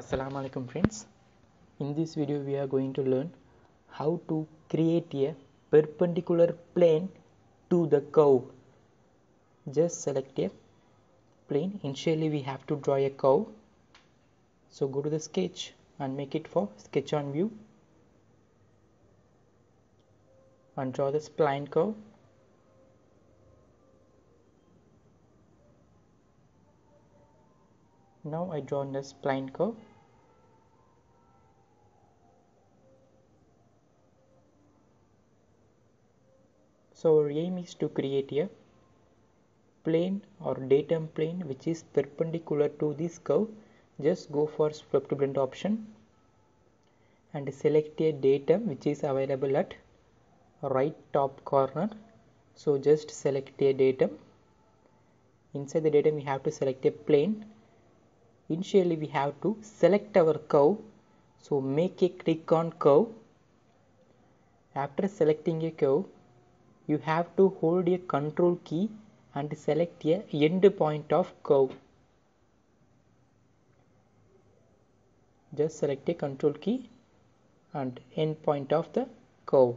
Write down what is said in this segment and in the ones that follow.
Assalamu alaikum friends. In this video we are going to learn how to create a perpendicular plane to the curve just select a plane. Initially we have to draw a curve so go to the sketch and make it for sketch on view. And draw the spline curve now I draw the spline curve. So our aim is to create a plane or datum plane which is perpendicular to this curve. Just go for blend option and select a datum which is available at right top corner. So just select a datum. Inside the datum we have to select a plane initially we have to select our curve. So make a click on curve. After selecting a curve you have to hold a control key and select a end point of curve. Just select a control key and end point of the curve.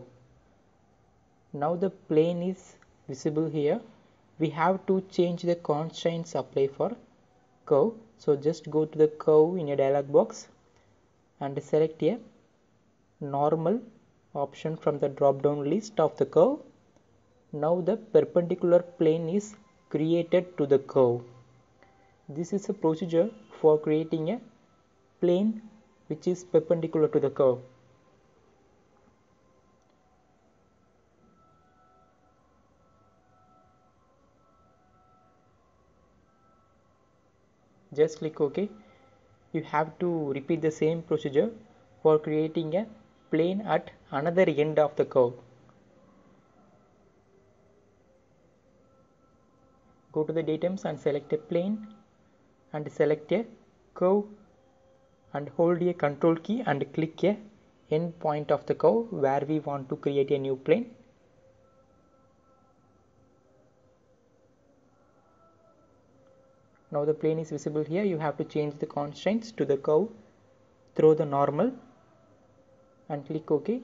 Now the plane is visible here. We have to change the constraints apply for curve. So just go to the curve in a dialog box and select a normal option from the drop down list of the curve. Now the perpendicular plane is created to the curve. This is a procedure for creating a plane which is perpendicular to the curve just click ok. You have to repeat the same procedure for creating a plane at another end of the curve. Go to the datums and select a plane and select a curve and hold a control key and click a end point of the curve where we want to create a new plane now the plane is visible here. You have to change the constraints to the curve throw the normal and click ok.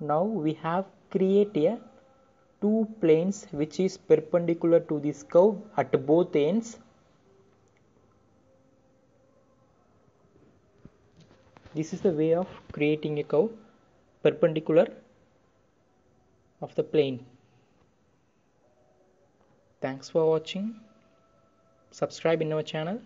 Now we have create a two planes which is perpendicular to this curve at both ends. This is the way of creating a curve perpendicular of the plane. Thanks for watching subscribe in our channel